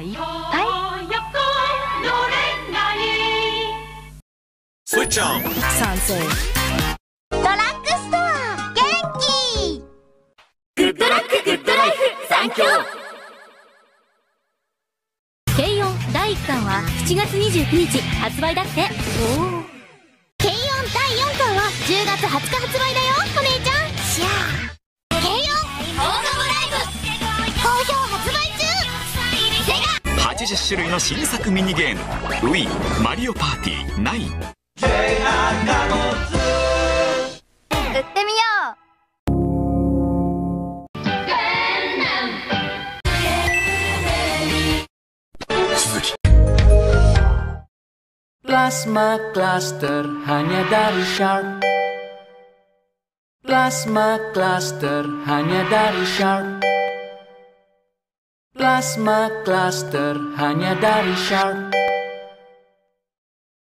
いっぱい。賛成。ドラッグストア元気。グッドラックグッドライフ三強軽音第1巻は7月29日発売だって。おお軽音第4巻は10月20日発売80種類の新作ミニゲーム「ｖ マリオパーティ9」売ってみよう。プラスマクラスター、ハニャダルシャープ。Plasma cluster hanya dari Sharp